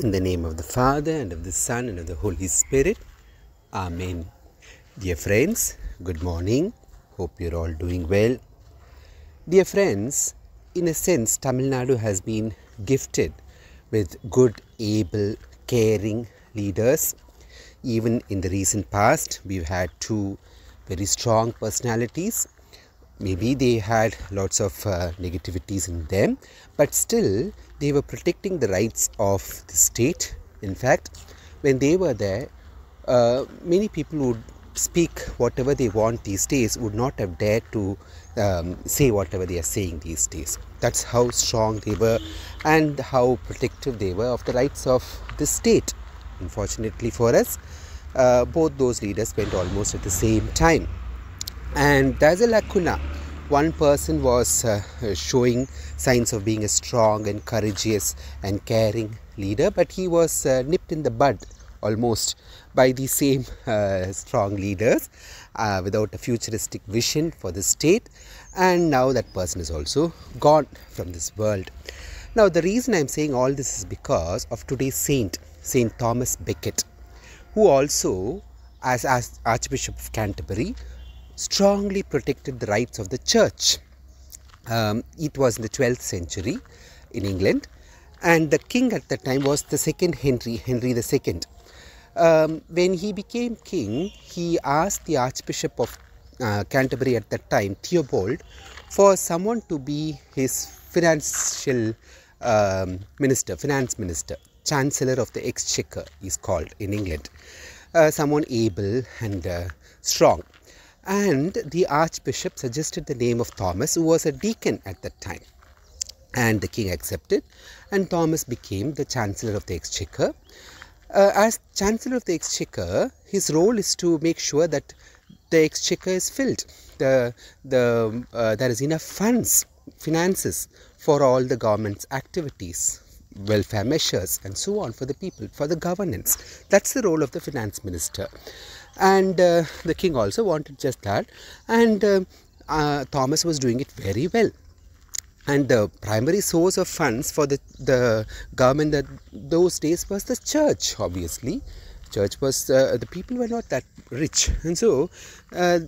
In the name of the Father, and of the Son, and of the Holy Spirit. Amen. Dear friends, good morning. Hope you're all doing well. Dear friends, in a sense, Tamil Nadu has been gifted with good, able, caring leaders. Even in the recent past, we've had two very strong personalities. Maybe they had lots of uh, negativities in them, but still they were protecting the rights of the state. In fact, when they were there, uh, many people would speak whatever they want these days, would not have dared to um, say whatever they are saying these days. That's how strong they were and how protective they were of the rights of the state. Unfortunately for us, uh, both those leaders went almost at the same time. And there's a lacuna. One person was uh, showing signs of being a strong and courageous and caring leader, but he was uh, nipped in the bud almost by the same uh, strong leaders uh, without a futuristic vision for the state. And now that person is also gone from this world. Now, the reason I'm saying all this is because of today's saint, Saint Thomas Becket, who also, as, as Archbishop of Canterbury, strongly protected the rights of the church. Um, it was in the 12th century in England, and the king at that time was the second Henry, Henry II. Um, when he became king, he asked the Archbishop of uh, Canterbury at that time, Theobald, for someone to be his financial um, minister, finance minister, chancellor of the exchequer, is called in England. Uh, someone able and uh, strong. And the archbishop suggested the name of Thomas, who was a deacon at that time. And the king accepted, and Thomas became the chancellor of the exchequer. Uh, as chancellor of the exchequer, his role is to make sure that the exchequer is filled. The, the, uh, there is enough funds, finances for all the government's activities, welfare measures, and so on for the people, for the governance. That's the role of the finance minister and uh, the king also wanted just that. And uh, uh, thomas was doing it very well. And the primary source of funds for the, the government that those days was the church obviously. Church was uh, the people were not that rich. And so uh,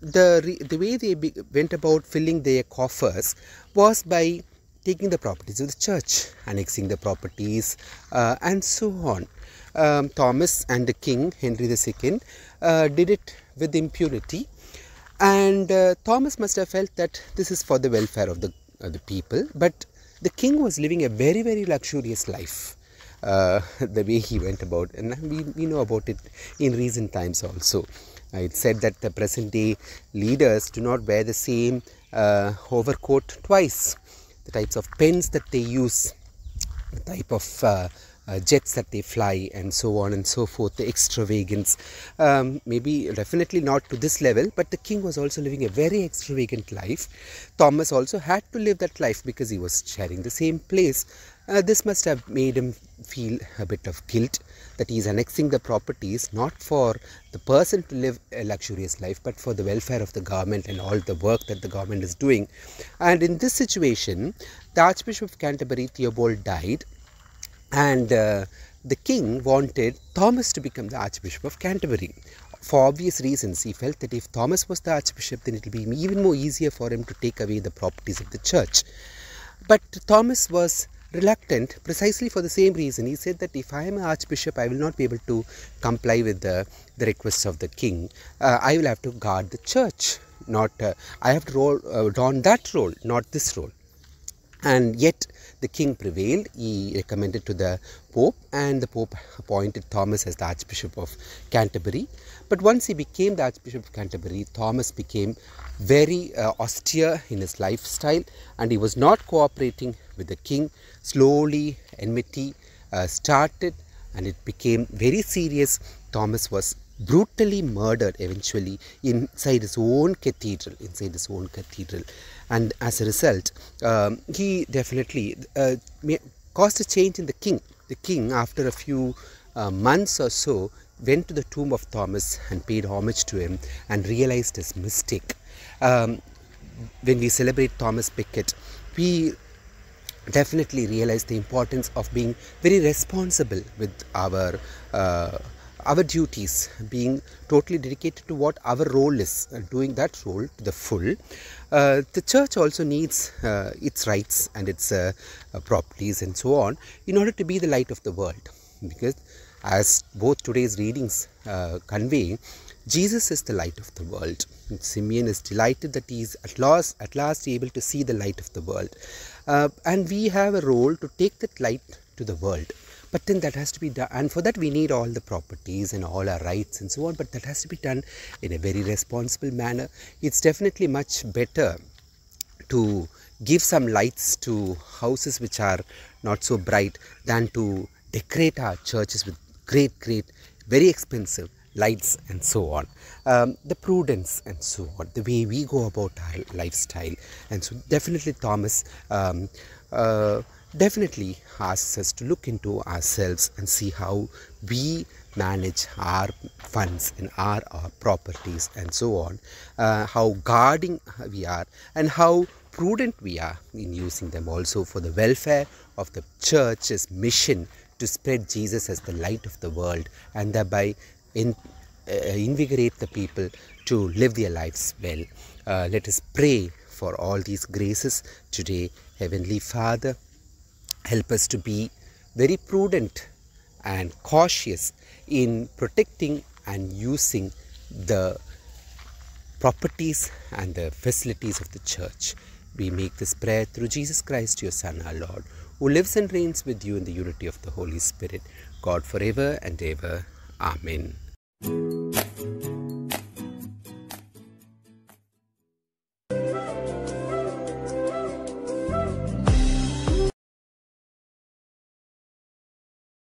the the way they went about filling their coffers was by taking the properties of the church annexing the properties uh, and so on um, Thomas and the king, Henry II, uh, did it with impunity. And uh, Thomas must have felt that this is for the welfare of the, the people. But the king was living a very, very luxurious life. Uh, the way he went about, and we, we know about it in recent times also. It said that the present day leaders do not wear the same uh, overcoat twice. The types of pens that they use, the type of uh, uh, jets that they fly and so on and so forth the extravagance um, maybe definitely not to this level but the king was also living a very extravagant life. Thomas also had to live that life because he was sharing the same place. Uh, this must have made him feel a bit of guilt that he is annexing the properties not for the person to live a luxurious life but for the welfare of the government and all the work that the government is doing. And in this situation the archbishop of canterbury theobald died and uh, the king wanted Thomas to become the Archbishop of Canterbury. For obvious reasons, he felt that if Thomas was the Archbishop, then it will be even more easier for him to take away the properties of the church. But Thomas was reluctant precisely for the same reason. He said that if I am an Archbishop, I will not be able to comply with the, the requests of the king. Uh, I will have to guard the church. Not uh, I have to roll, uh, don that role, not this role and yet the king prevailed. He recommended to the pope and the pope appointed thomas as the archbishop of canterbury. But once he became the archbishop of canterbury thomas became very uh, austere in his lifestyle and he was not cooperating with the king. Slowly enmity uh, started and it became very serious. Thomas was brutally murdered eventually inside his own cathedral inside his own cathedral. And as a result um, he definitely uh, caused a change in the king. The king after a few uh, months or so went to the tomb of thomas and paid homage to him and realized his mistake. Um, when we celebrate thomas becket we definitely realize the importance of being very responsible with our uh, our duties being totally dedicated to what our role is and doing that role to the full uh, the church also needs uh, its rights and its uh, uh, properties and so on in order to be the light of the world because as both today's readings uh, convey Jesus is the light of the world. And Simeon is delighted that he is at last, at last able to see the light of the world. Uh, and we have a role to take that light to the world. But then that has to be done, and for that we need all the properties and all our rights and so on. But that has to be done in a very responsible manner. It's definitely much better to give some lights to houses which are not so bright than to decorate our churches with great, great, very expensive lights and so on. Um, the prudence and so on, the way we go about our lifestyle. And so, definitely, Thomas um, uh, definitely asks us to look into ourselves and see how we manage our funds and our, our properties and so on, uh, how guarding we are, and how prudent we are in using them also for the welfare of the church's mission to spread Jesus as the light of the world and thereby in, uh, invigorate the people to live their lives well. Uh, let us pray for all these graces today. Heavenly Father, help us to be very prudent and cautious in protecting and using the properties and the facilities of the church. We make this prayer through Jesus Christ, your Son, our Lord, who lives and reigns with you in the unity of the Holy Spirit, God forever and ever. Amen.